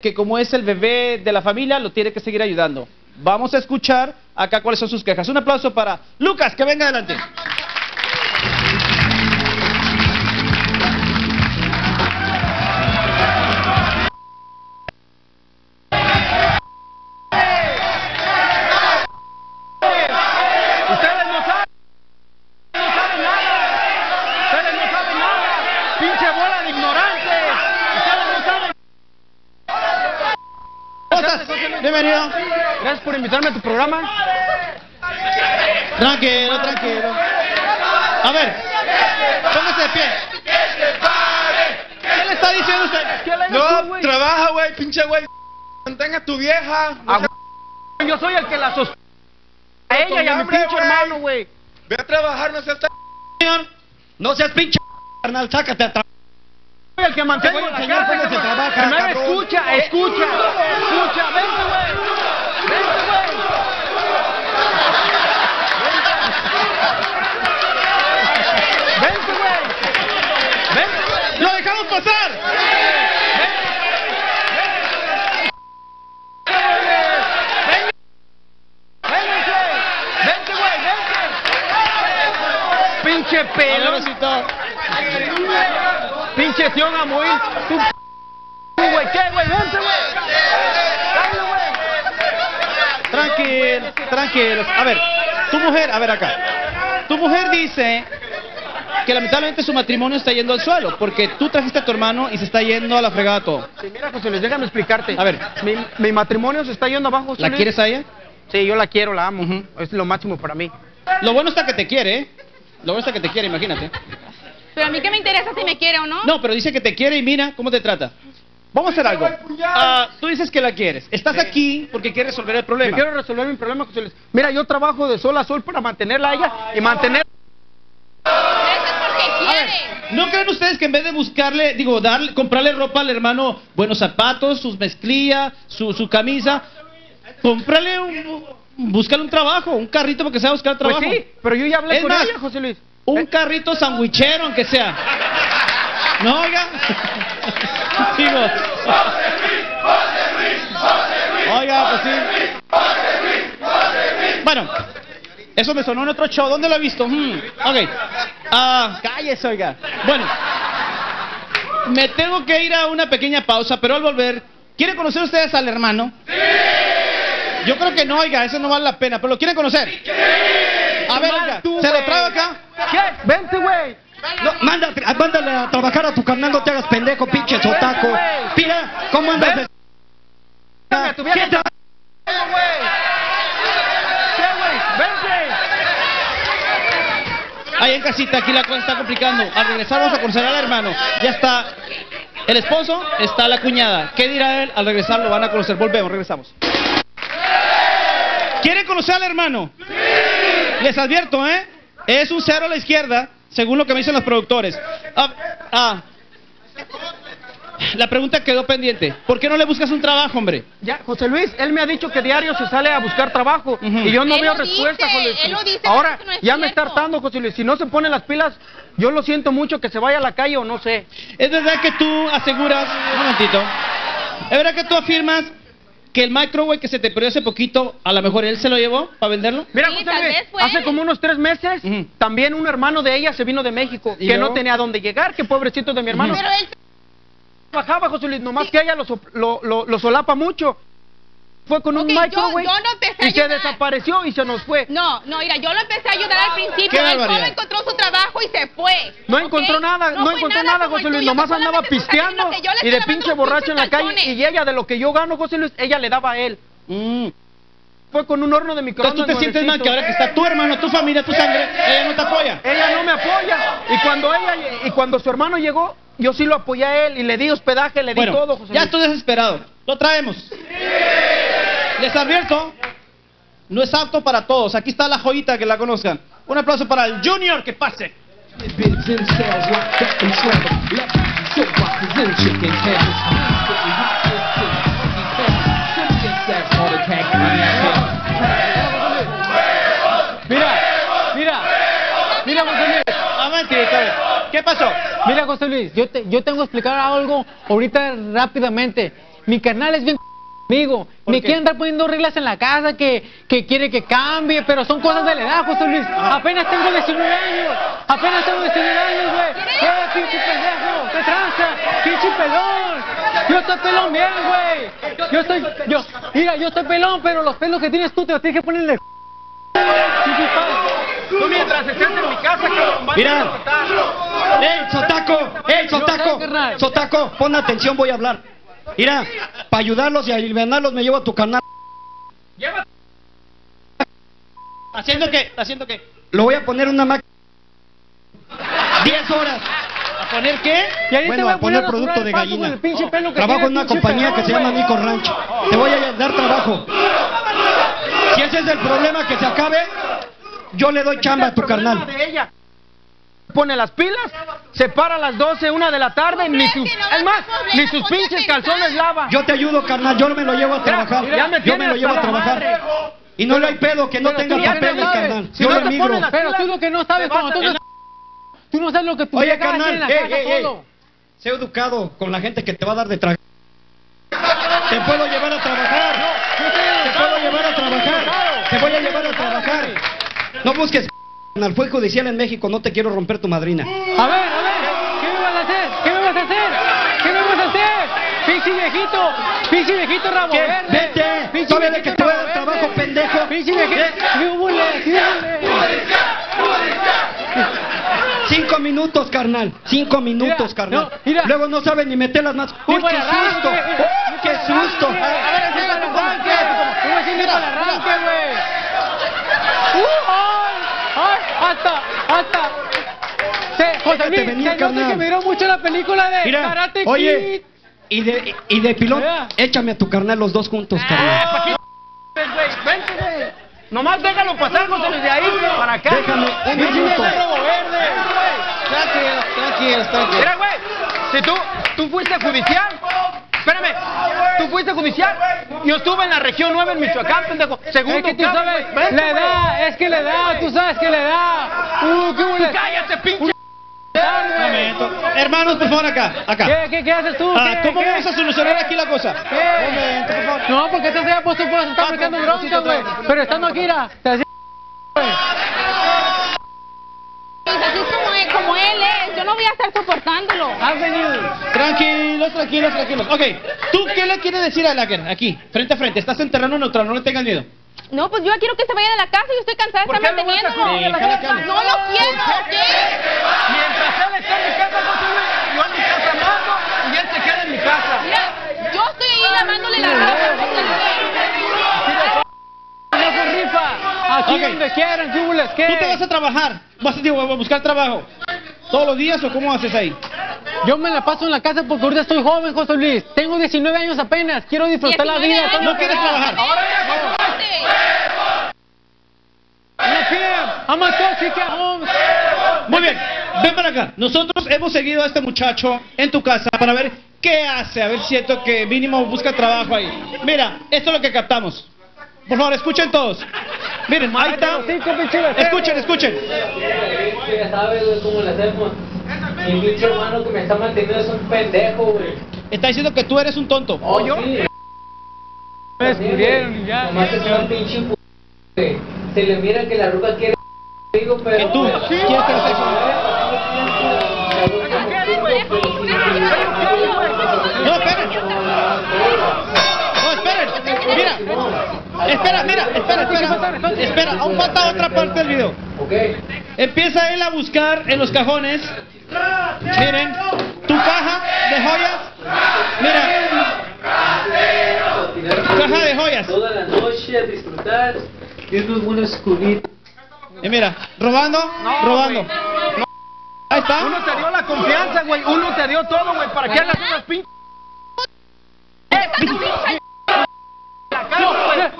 que como es el bebé de la familia, lo tiene que seguir ayudando. Vamos a escuchar acá cuáles son sus quejas. Un aplauso para Lucas, que venga adelante. Estás? Bienvenido. Gracias por invitarme a tu programa. Tranquilo, tranquilo. A ver, póngase de pie. ¿Qué le está diciendo usted? ¿Qué le digo, No, trabaja, güey, pinche güey. Mantenga a tu vieja. Ah, Yo soy el que la sostiene. A ella y a mi pinche hermano, güey. Ve a trabajar, no seas No seas pinche carnal, sácate a trabajar. El que mantengo la casa. Primero escucha, escucha, escucha. Vente, güey. Vente, güey. Vente, güey. Vente, güey. ¡Lo dejamos pasar! ¡Vénganse! ¡Vente, güey! ¡Vente! ¡Pinche pelo! Pobrecito. ¡Pinche Sion Amoil! ¡Tú, p- güey! ¿Qué, güey? ¡Vente, güey! ¡Dale, güey! Tranquilos, tranquilos. A ver, tu mujer, a ver acá. Tu mujer dice que lamentablemente su matrimonio está yendo al suelo porque tú trajiste a tu hermano y se está yendo a la fregada todo. Sí, mira, José Luis, déjame explicarte. A ver. Mi, mi matrimonio se está yendo abajo, José ¿La quieres a ella? Sí, yo la quiero, la amo. Es lo máximo para mí. Lo bueno está que te quiere, ¿eh? Lo bueno está que te quiere, imagínate. Pero a mí qué me interesa si me quiere o no. No, pero dice que te quiere y mira cómo te trata. Vamos a hacer algo. Ah, tú dices que la quieres. Estás aquí porque quieres resolver el Yo problema. quiero resolver mi problema, José Luis. Mira, yo trabajo de sol a sol para mantenerla a ella y mantener... Eso es porque A ver, quiere. ¿no creen ustedes que en vez de buscarle, digo, darle, comprarle ropa al hermano, buenos zapatos, sus mezclillas, su, su camisa, cómprale un, búscale un trabajo, un carrito porque se va a buscar Pues trabajo? sí, pero yo ya hablé Es con más, ella, José Luis. Un carrito sandwichero, aunque sea. ¿No, oiga? Digo. Oiga, pues sí. Bueno, eso me sonó en otro show. ¿Dónde lo he visto? Hmm, ok. Ah, cállese, oiga. Bueno, me tengo que ir a una pequeña pausa, pero al volver, ¿quieren conocer ustedes al hermano? Yo creo que no, oiga, eso no vale la pena, pero ¿lo quieren conocer? A ver, oiga, ¿se lo traigo acá? ¿Qué? Vente, güey. No, mándate, mándale a trabajar a tu carnal, no te hagas pendejo, pinche sotaco. Mira, ¿cómo andas de... Venga, tu vieja- ¿Quién te- güey. ¿Qué? Vente. Ahí en casita, aquí la cosa está complicando. Al regresar vamos a conocer al hermano. Ya está el esposo, está la cuñada. ¿Qué dirá él? Al regresar lo van a conocer. Volvemos, regresamos. ¿Quieren conocer al hermano? Les advierto, ¿eh? Es un cero a la izquierda, según lo que me dicen los productores. Ah, ah. La pregunta quedó pendiente. ¿Por qué no le buscas un trabajo, hombre? Ya, José Luis, él me ha dicho que diario se sale a buscar trabajo y yo no Él veo respuesta, dice, José Luis. él lo dice, Ahora, no ya me está hartando, José Luis. Si no se pone las pilas, yo lo siento mucho que se vaya a la calle o no sé. ¿Es verdad que tú aseguras, un momentito, es verdad que tú afirmas que el microwave que se te perdió hace poquito, a lo mejor él se lo llevó para venderlo? Mira, Sí, José tal Luis, vez fue hace él. como unos tres meses, también un hermano de ella se vino de México, ¿Y que luego? no tenía dónde llegar, que pobrecito de mi hermano. Pero él Bajaba, José Luis, nomás que ella lo, lo, lo, lo solapa mucho. Fue con Ok, un yo- microwave yo no empecé a y se desapareció y se nos fue. No, no, mira, yo lo empecé a ayudar al principio. Barbaridad. joven encontró su trabajo se fue. No encontró nada, no, encontró nada, José Luis, nomás andaba pisteando y de pinche borracho en la calle y ella de lo que yo gano, José Luis, ella le daba a él. Mm. Fue con un horno de Entonces microondas. tú te sientes mal que ahora que está tu hermano, tu familia, tu sangre, ella no te apoya. Ella no me apoya y cuando ella y cuando su hermano llegó, yo sí lo apoyé a él y le di hospedaje, le di Bueno, todo, José ya Luis. estoy desesperado. Lo traemos. Les advierto, no es apto para todos. Aquí está la joyita que la conozcan. Un aplauso para el Junior, que pase. Mira, mira, mira, José Luis. Mentira, a ver. ¿Qué pasó? Mira, José Luis, yo, te, yo tengo que explicar algo ahorita rápidamente. mi carnal es bien conmigo. Me quiere andar poniendo reglas en la casa que, que quiere que cambie, pero son cosas de la edad, José Luis. Apenas tengo 19 años. Apenas tengo 19 años, güey. ¡Eh, pinche pendejo! ¡Qué tranza! ¡Pinche pelón! Yo estoy pelón bien, güey. Yo estoy, yo, mira, yo estoy pelón, pero los pelos que tienes tú te los tienes que poner en el Tú mientras estés en mi casa, a Mira. ¡Ey, Sotaco! ¡Ey, Sotaco! Sotaco, pon atención, voy a hablar. Mira, para ayudarlos y aliviarlos me llevo a tu canal. ¿Haciendo qué? ¿Haciendo qué? Lo voy a poner una máquina. 10 horas. ¿A poner qué? Bueno, a poner producto de gallina. pelo que Trabajo en una compañía que se llama. Nico Ranch. Te voy a dar trabajo. Si ese es el problema que se acabe, yo le doy chamba a tu carnal. de ella. Pone las pilas, se para a las 12, una de la tarde, ni sus, no es más, ni sus pinches calzones lava. Yo te ayudo, carnal. Yo me lo llevo a trabajar. mira, ya me Yo me lo llevo a trabajar. Y no le hay pedo que no Pero tenga papeles, no sabes, carnal. si Yo no te ponen las Pero tú lo que no sabes, cuando tú no, tú no sabes lo que tú Oye, haces en carnal, la ey, casa ey. Sé educado con la gente que te va a dar de trabajar. Te puedo llevar a trabajar. Te puedo llevar a trabajar. Te voy a llevar a trabajar. No busques al fue judicial en México. No te quiero romper tu madrina. A ver, a ver, ¿qué me vas a hacer? ¿Qué me vas a hacer? ¿Qué me vas a Pinche viejito, pinche viejito rabo ¿Qué? verde. Vete. Pinche Todavía viejito que te voy trabajo, pendejo. Pinche viejito, síbule. Cinco minutos, carnal. Cinco minutos, Mira, carnal. no, mira. Luego no saben ni meter las manos. ¡Uy, qué susto! ¡Uy, qué susto! A ver, enseña tu arranque. ¿Cómo así ni para el arranque, güey? Uh, ay, ay, hasta, hasta. Se, José Luis, se nota que miró mucho la película de Karate oye, Kid. Y de, y de pilón, Mira. échame a tu carnal los dos juntos, carnal. Güey, vente, güey. Nomás déjalo pasar, José Luis, de ahí para acá. Déjame un minuto. Tranquilos, tranquilos, tranquilos. Mira, güey, si tú, tú fuiste judicial, espérame, tú fuiste judicial, yo estuve en la región 9 en Michoacán, pendejo, segundo Es que tú sabes, le da, es que le da, tú sabes que le da. Uh, qué cállate, pinche. Hermanos, por favor, acá, acá. ¿Qué, qué, qué haces tú? Ah, ¿Qué, ¿Cómo qué? vamos a solucionar aquí la cosa? ¿Qué? Un momento, por favor. No, porque este se ha puesto pues, está Ah, marcando bronca, güey. Pero estando aquí, mira, te güey. Así es como él, como él es. Yo no voy a estar soportándolo. Has venido. Tranquilos, tranquilos, tranquilos. Ok, ¿tú qué le quieres decir a Lager? Aquí, frente a frente. Estás en terreno neutral, no le tengas miedo. No, pues yo quiero que se vaya de la casa. Yo estoy cansada de ¿Por estar qué manteniéndolo. No lo quiero, ¿ok? Está en mi casa, José Luis, yo en mi casa mando y él se queda en mi casa. Mira, yo estoy ahí lavándole la ropa. José Luis. No se rifa. Aquí Ok. donde quieran, ¿qué? ¿Qué? ¿Tú te vas a trabajar? ¿Vas a, digo, a buscar trabajo? ¿Todos los días o cómo haces ahí? Yo me la paso en la casa porque ahorita estoy joven, José Luis. Tengo 19 años apenas. Quiero disfrutar la 19 vida. años, ¿No quieres trabajar? I'm a toxic at home. Muy bien, ven para acá. Nosotros hemos seguido a este muchacho en tu casa para ver qué hace, a ver si siento que mínimo busca trabajo ahí. Mira, esto es lo que captamos. Por favor, escuchen todos. Miren, ahí está. Escuchen, escuchen. Ya sabes, cómo le hacemos. Mi pinche hermano que me está manteniendo es un pendejo, güey. Está diciendo que tú eres un tonto. Oh, sí. Me descubrieron ya. Nomás es un pinche. Se le mira que la ruca quiere digo, pero... Que tú quieres tener sexo. No, esperen. No, esperen. Mira. Espera, mira, espera, espera. Espera, aún falta otra parte del video. Ok. Empieza él a buscar en los cajones. Miren, tu caja de joyas. Mira, caja de joyas. Toda la noche a disfrutar unos buenos culitos. Y mira, robando, robando. Ahí está. Uno te dio la confianza, güey, uno te dio todo, güey, ¿para qué hagas unas pinches?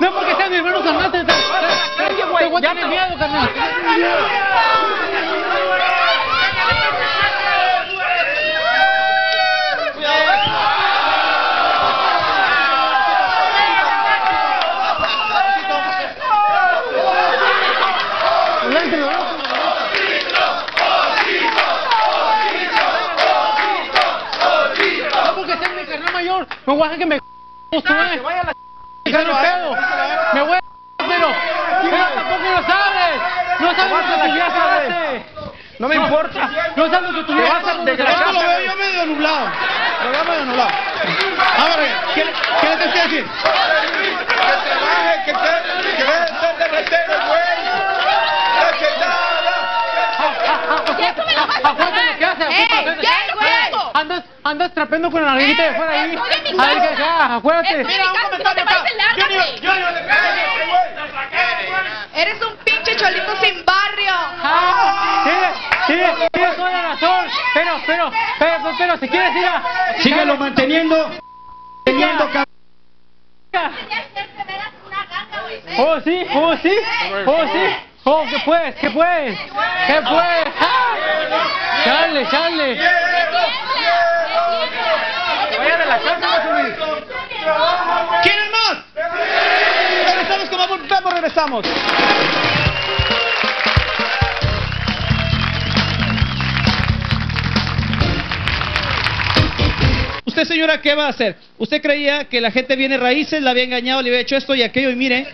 No, porque sea mi hermano carnal. Voy a tener te- miedo, carnal. Adelante, adelante. No porque sea mi carnal mayor, me voy a dejar que me no pedo. Me voy a pero, pero tampoco lo sabes. No sabes lo que tu vieja hace. No me importa. No sabes lo que tu Te vieja vas lo veo yo medio nublado. Lo veo medio nublado. A ver, ¿qué, le tienes que trabaje, que te- que deje de ser de retero, güey. Es que nada. Lo hace. ¡Ey, acuérdate. ya lo pago! Andas, trapeando con la narguita de fuera ahí. Mi A ver acá, acuérdate. Estoy en mi casa, si no te parece, lárgate. Eres un pinche cholito sin barrio. Ah, tienes, tienes, tienes toda la razón. Pero, pero, pero, pero, pero, si quieres ir a... Síguelo manteniendo. Teniendo cabrón. Oh, sí, oh, sí, oh, sí. Oh, ¿qué puedes? ¿Qué puedes? ¿Qué puedes? ¡Ah! Chale, chale. Vaya de la casa, José Luis. ¿Quieren más? Regresamos como volvemos, regresamos. Usted, señora, ¿qué va a hacer? Usted creía que la gente viene raíces, la había engañado, le había hecho esto y aquello, y mire,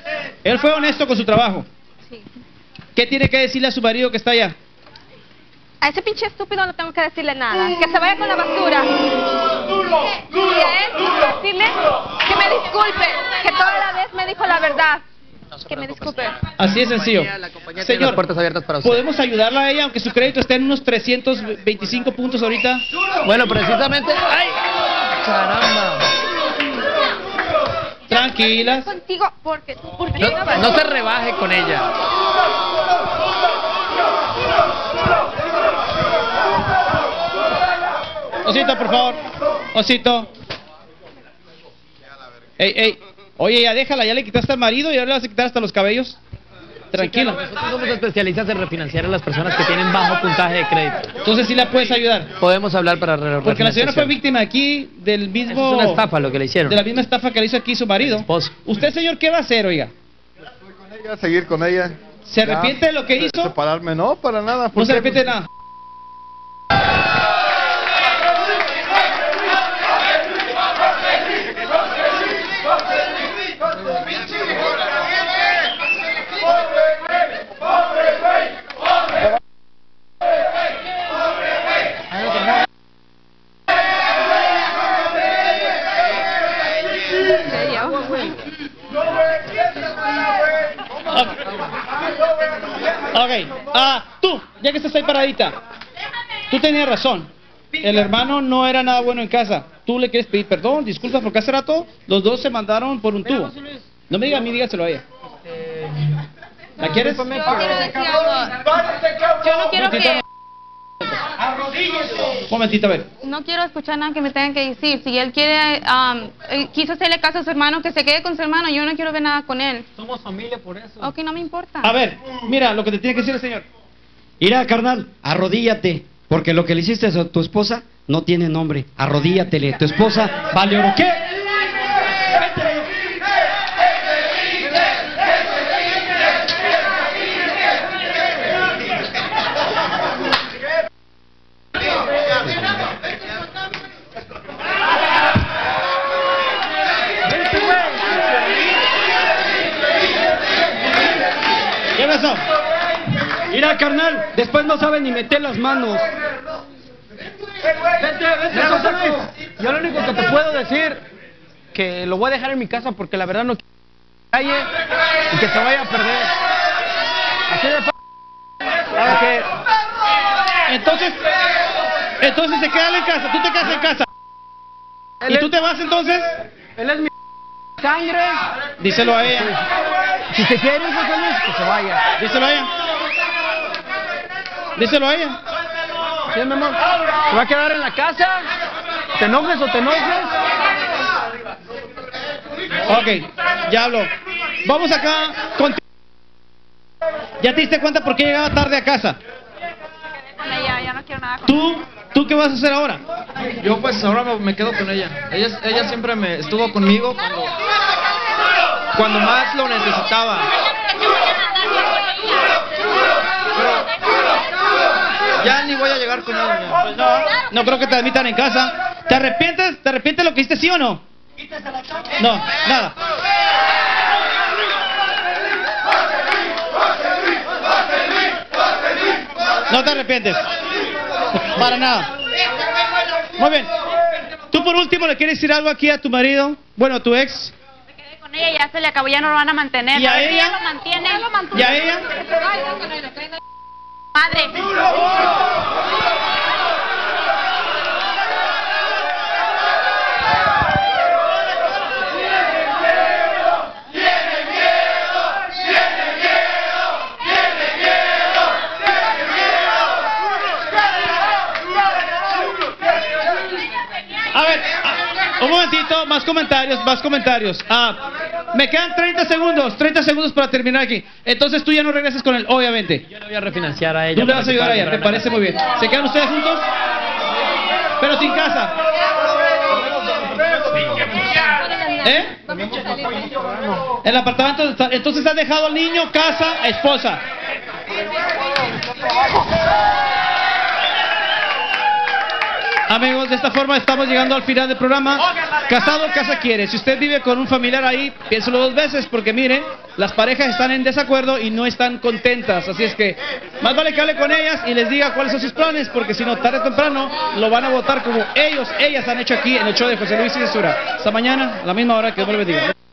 él fue honesto con su trabajo. ¿Qué tiene que decirle a su marido que está allá? A ese pinche estúpido no tengo que decirle nada. Que se vaya con la basura. Y a él decirle que me disculpe, que toda la vez me dijo la verdad. Que me disculpe. Así de sencillo. Señor, puertas abiertas para usted. ¿podemos ayudarla a ella, aunque su crédito esté en unos 325 puntos ahorita? Bueno, precisamente. ¡Ay! ¡Caramba! Tranquilas. Contigo, porque, porque No, no se rebaje con ella. Osito, por favor. Osito. Ey, ey. Oye, ya déjala, ya le quitaste al marido y ahora le vas a quitar hasta los cabellos. Tranquila. Nosotros somos especialistas en refinanciar a las personas que tienen bajo puntaje de crédito. Entonces sí la puedes ayudar. Podemos hablar para re- Porque la señora fue víctima aquí del mismo... Eso es una estafa lo que le hicieron. De la misma estafa que le hizo aquí su marido. Esposo. ¿Usted, señor, qué va a hacer, oiga? Ella, seguir con ella. ¿Se Ya. arrepiente de lo que hizo? Separarme, no, para nada. No ¿por se arrepiente de nada. Ok, ah, tú, ya que estás ahí paradita, tú tenías razón. El hermano no era nada bueno en casa. Tú le quieres pedir perdón, disculpas, porque hace rato los dos se mandaron por un tubo. No me diga a mí, dígaselo a ella. ¿La quieres? Yo no quiero que... Un momentito, a ver. No quiero escuchar nada que me tengan que decir. Si él quiere, um, eh, quiso hacerle caso a su hermano, que se quede con su hermano. Yo no quiero ver nada con él. Somos familia por eso. Ok, no me importa. A ver, mira lo que te tiene que decir el señor. Mira, carnal, arrodíllate. Porque lo que le hiciste a tu esposa no tiene nombre. Arrodíllatele. Tu esposa vale oro. ¿Qué? Mira, carnal, después no saben ni meter las manos. Vete, vete, yo lo único que te puedo decir que lo voy a dejar en mi casa porque la verdad no quiero que calle y que se vaya a perder. Así de Entonces, entonces se queda en casa, tú te quedas en casa. ¿Y tú te vas entonces? él es mi sangre. Díselo a ella. Si se quiere ir José Luis, que se vaya. Díselo a ella. Díselo a ella. ¿Sí, mi amor? ¿Se va a quedar en la casa? ¿Te enojes o te enojes? Ok, ya hablo. Vamos acá con... ¿Ya te diste cuenta por qué llegaba tarde a casa? Con ella, ya no quiero nada con ¿Tú, tú qué vas a hacer ahora? Yo pues ahora me- me quedo con ella. Ella, ella siempre me estuvo conmigo cuando, cuando más lo necesitaba. Ya ni voy a llegar con ella. Pues no, no creo que te admitan en casa. ¿Te arrepientes? ¿Te arrepientes lo que hiciste, sí o no? No, nada. No te arrepientes. Para nada. Muy bien. Tú por último le quieres decir algo aquí a tu marido, bueno, a tu ex. Con ella ya se le acabó, ya no lo van a mantener. ¿Y a ella? lo mantiene. ¿Y a ella? Madre. Un momentito, más comentarios, más comentarios. Ah, me quedan 30 segundos, 30 segundos para terminar aquí. Entonces tú ya no regresas con él, obviamente. Yo le voy a refinanciar a ella. Tú le vas a ayudar a ella, me parece muy bien. ¿Se quedan ustedes juntos? Pero sin casa. ¿Eh? El apartamento Entonces has dejado al niño, casa, esposa. Amigos, de esta forma estamos llegando al final del programa. Casado, casa quiere. Si usted vive con un familiar ahí, piénselo dos veces porque miren, las parejas están en desacuerdo y no están contentas. Así es que más vale que hable con ellas y les diga cuáles son sus planes porque si no, tarde o temprano lo van a votar como ellos, ellas han hecho aquí en el show de José Luis y Censura. Hasta mañana, a la misma hora que Dios me bendiga.